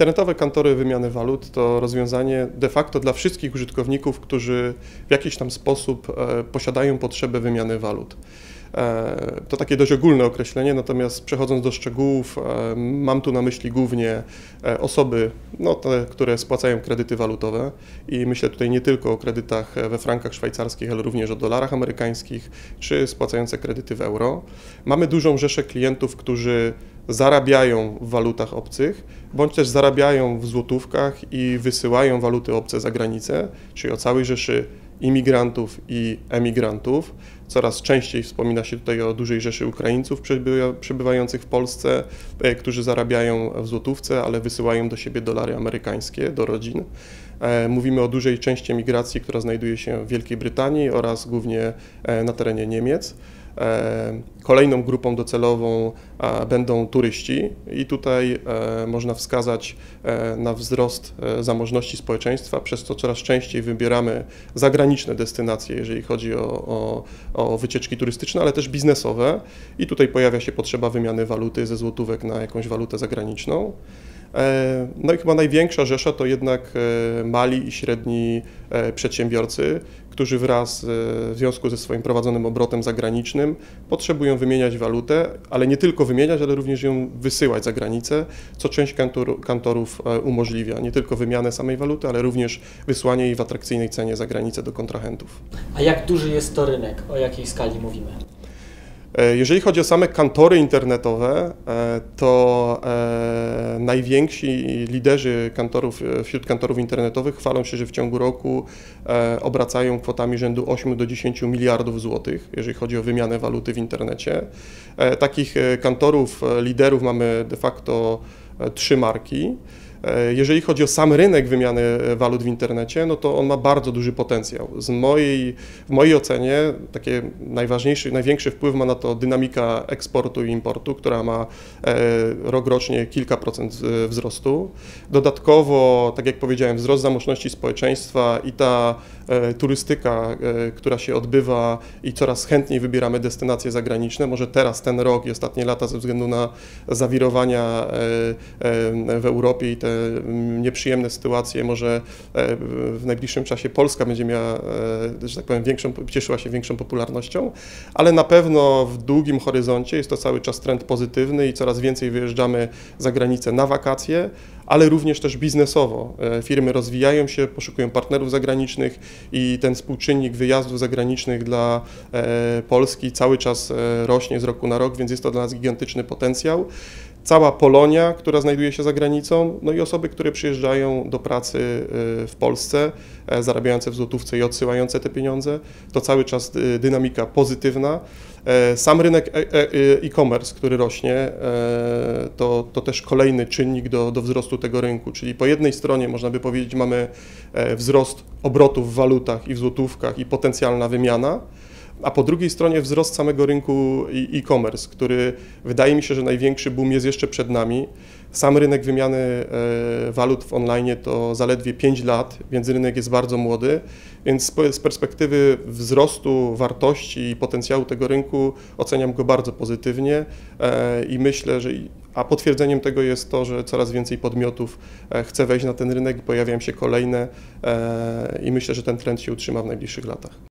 Internetowe kantory wymiany walut to rozwiązanie de facto dla wszystkich użytkowników, którzy w jakiś tam sposób e, posiadają potrzebę wymiany walut. E, to takie dość ogólne określenie, natomiast przechodząc do szczegółów, e, mam tu na myśli głównie osoby, no, te, które spłacają kredyty walutowe i myślę tutaj nie tylko o kredytach we frankach szwajcarskich, ale również o dolarach amerykańskich, czy spłacające kredyty w euro. Mamy dużą rzeszę klientów, którzy zarabiają w walutach obcych, bądź też zarabiają w złotówkach i wysyłają waluty obce za granicę, czyli o całej rzeszy imigrantów i emigrantów. Coraz częściej wspomina się tutaj o dużej rzeszy Ukraińców przebywających w Polsce, e, którzy zarabiają w złotówce, ale wysyłają do siebie dolary amerykańskie do rodzin. E, mówimy o dużej części emigracji, która znajduje się w Wielkiej Brytanii oraz głównie e, na terenie Niemiec. Kolejną grupą docelową będą turyści i tutaj można wskazać na wzrost zamożności społeczeństwa, przez co coraz częściej wybieramy zagraniczne destynacje, jeżeli chodzi o, o, o wycieczki turystyczne, ale też biznesowe i tutaj pojawia się potrzeba wymiany waluty ze złotówek na jakąś walutę zagraniczną. E, no i chyba największa rzesza to jednak e, mali i średni e, przedsiębiorcy, którzy wraz w związku ze swoim prowadzonym obrotem zagranicznym potrzebują wymieniać walutę, ale nie tylko wymieniać, ale również ją wysyłać za granicę, co część kantor, kantorów umożliwia. Nie tylko wymianę samej waluty, ale również wysłanie jej w atrakcyjnej cenie za granicę do kontrahentów. A jak duży jest to rynek? O jakiej skali mówimy? E, jeżeli chodzi o same kantory internetowe, e, to e, najwięksi liderzy kantorów, wśród kantorów internetowych chwalą się, że w ciągu roku obracają kwotami rzędu 8 do 10 miliardów złotych, jeżeli chodzi o wymianę waluty w internecie. Takich kantorów, liderów mamy de facto trzy marki. E, jeżeli chodzi o sam rynek wymiany e, walut w internecie, no to on ma bardzo duży potencjał. Z mojej, w mojej ocenie takie najważniejszy, największy wpływ ma na to dynamika eksportu i importu, która ma e, rok rocznie kilka procent wzrostu. Dodatkowo, tak jak powiedziałem, wzrost zamożności społeczeństwa i ta turystyka, która się odbywa i coraz chętniej wybieramy destynacje zagraniczne. Może teraz ten rok i ostatnie lata ze względu na zawirowania w Europie i te nieprzyjemne sytuacje, może e, w najbliższym czasie Polska będzie miała, e, że tak powiem, większą, cieszyła się większą popularnością, ale na pewno w długim horyzoncie jest to cały czas trend pozytywny i coraz więcej wyjeżdżamy za granicę na wakacje, ale również też biznesowo. E, firmy rozwijają się, poszukują partnerów zagranicznych i ten współczynnik wyjazdów zagranicznych dla Polski cały czas rośnie z roku na rok, więc jest to dla nas gigantyczny potencjał cała Polonia, która znajduje się za granicą, no i osoby, które przyjeżdżają do pracy y, w Polsce, e, zarabiające w złotówce i odsyłające te pieniądze. To cały czas y, dynamika pozytywna. E, sam rynek e, e-commerce, który rośnie, to, to też kolejny czynnik do, do wzrostu tego rynku, czyli po jednej stronie można by powiedzieć mamy wzrost obrotów w walutach i w złotówkach i potencjalna wymiana, a po drugiej stronie wzrost samego rynku e-commerce, który wydaje mi się, że największy boom jest jeszcze przed nami. Sam rynek wymiany e, walut w online to zaledwie 5 lat, więc rynek jest bardzo młody, więc z perspektywy wzrostu wartości i potencjału tego rynku oceniam go bardzo pozytywnie e, i myślę, że a potwierdzeniem tego jest to, że coraz więcej podmiotów e, chce wejść na ten rynek pojawiają się kolejne i myślę, że ten trend się utrzyma w najbliższych latach.